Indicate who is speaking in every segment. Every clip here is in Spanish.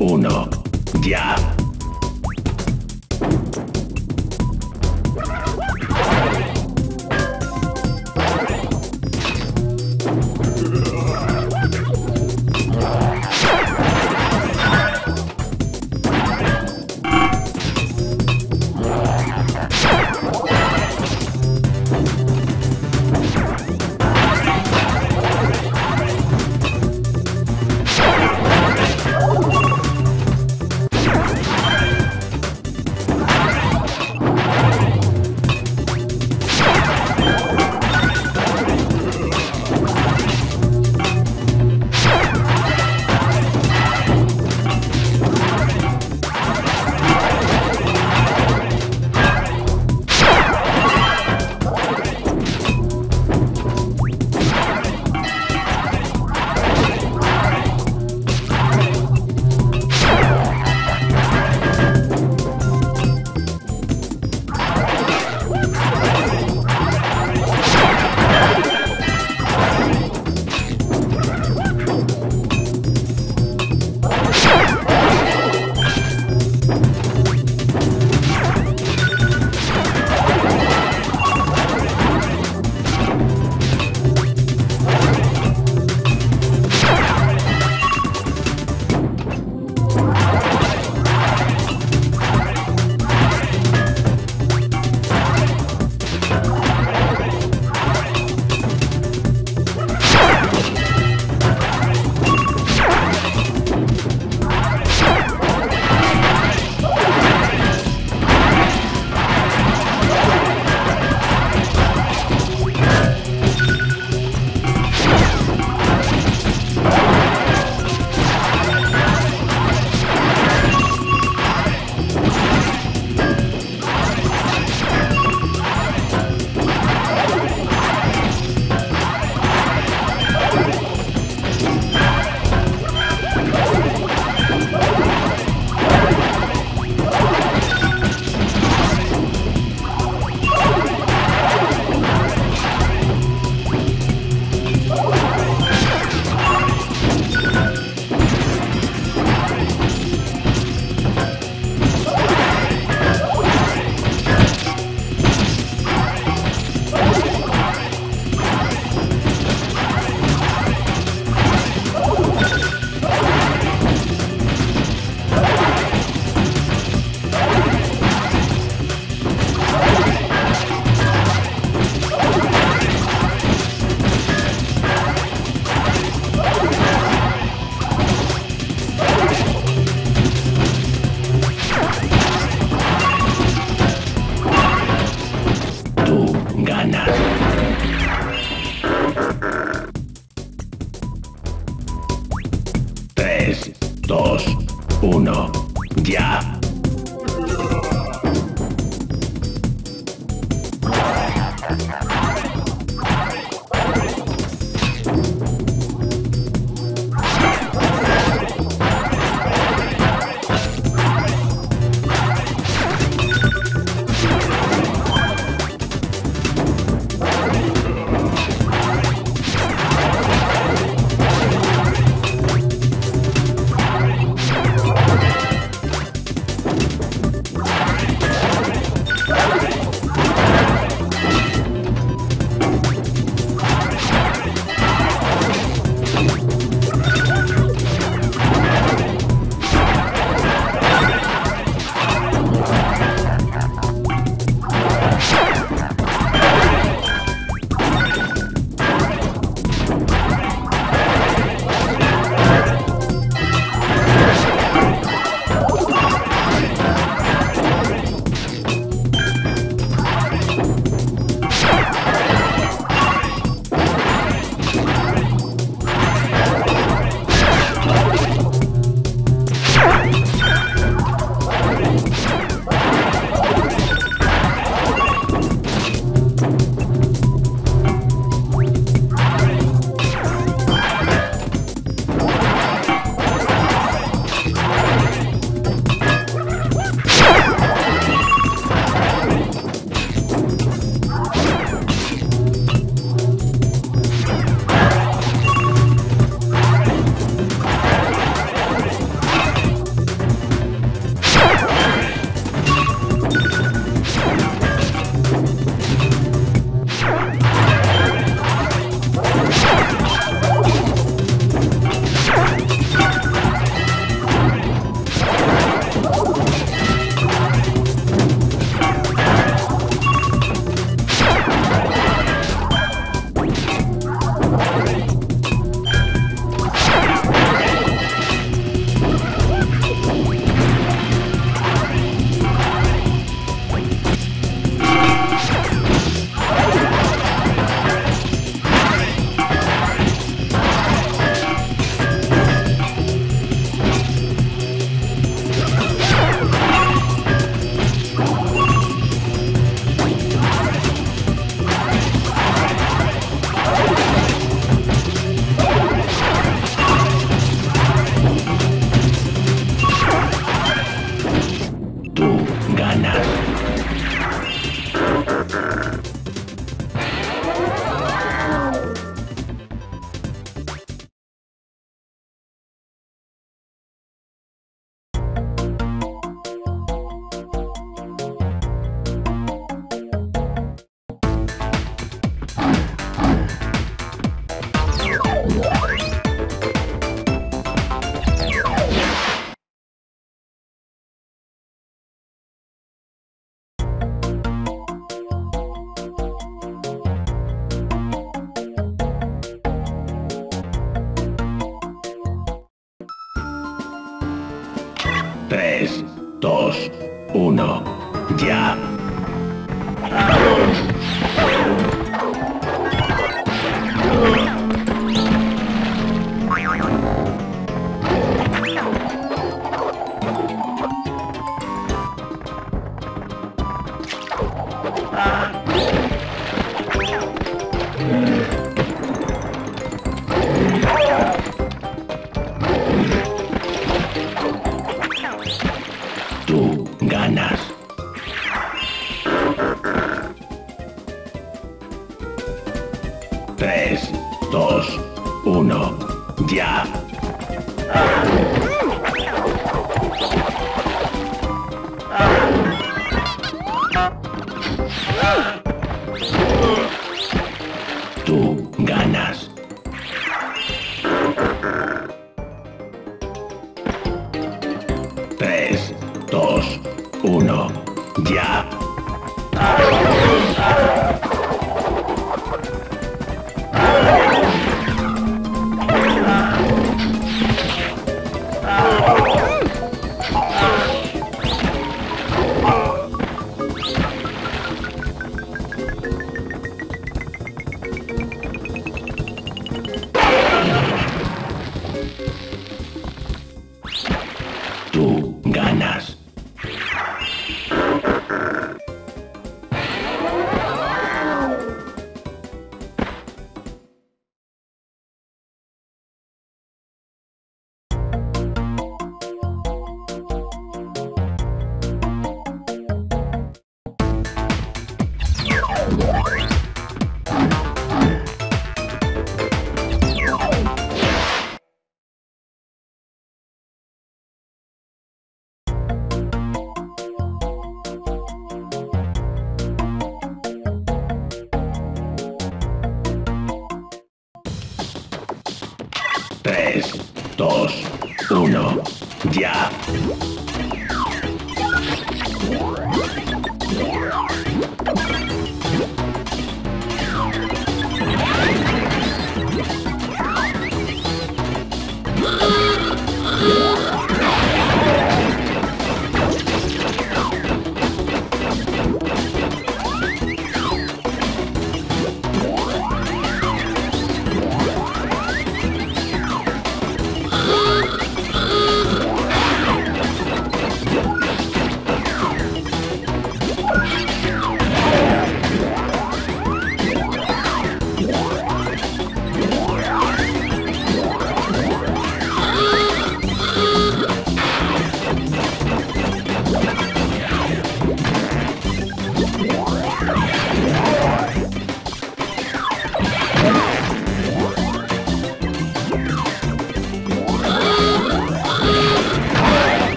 Speaker 1: 1. Ya.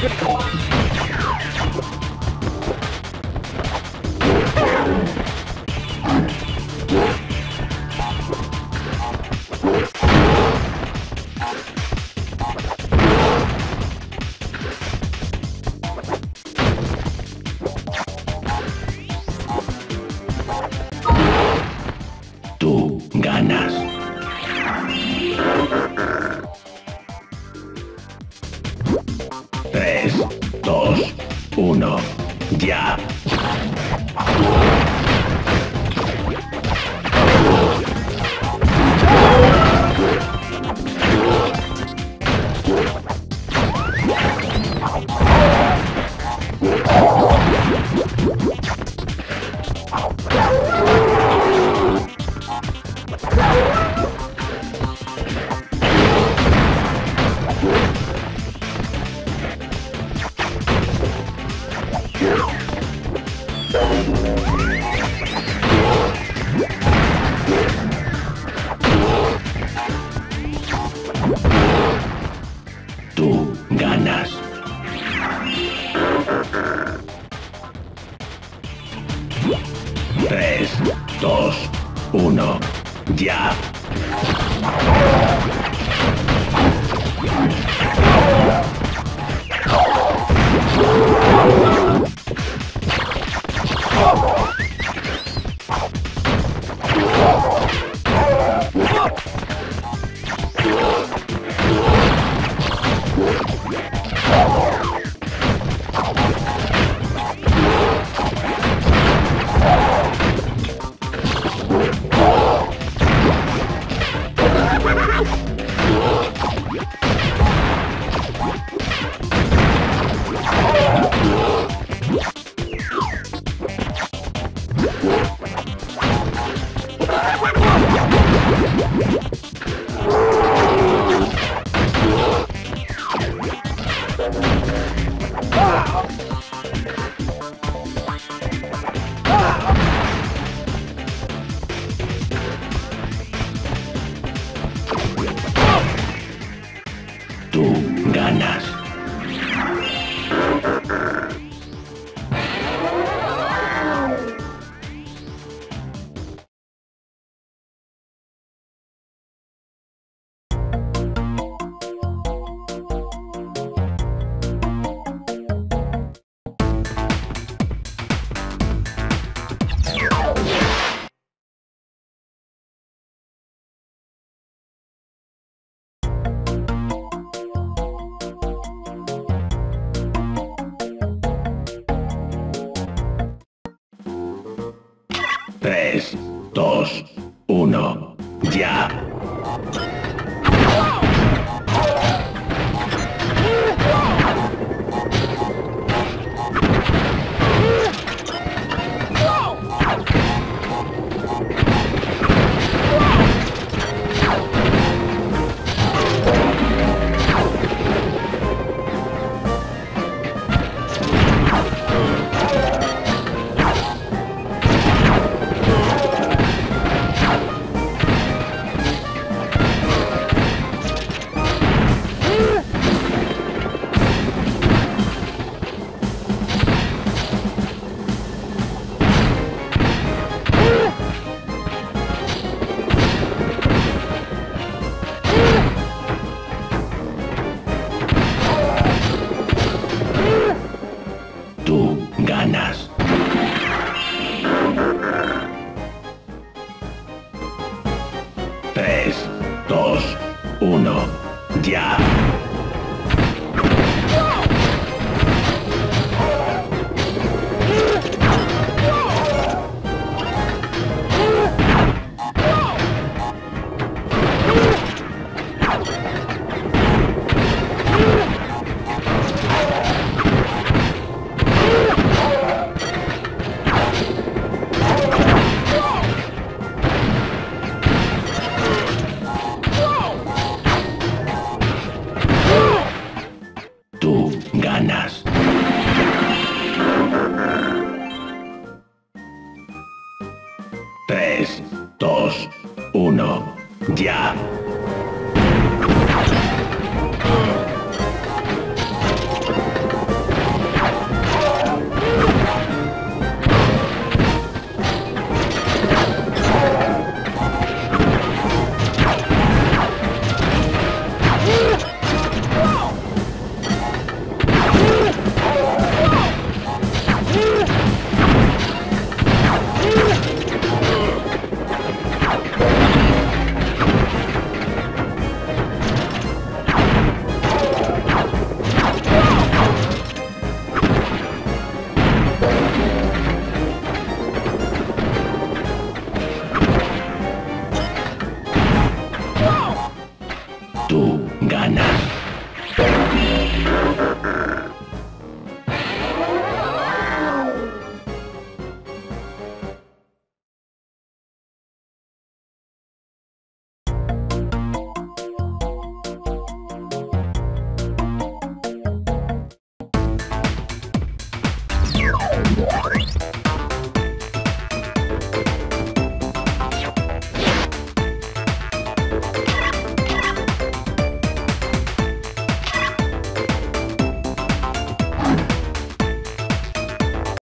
Speaker 1: Good call. 家。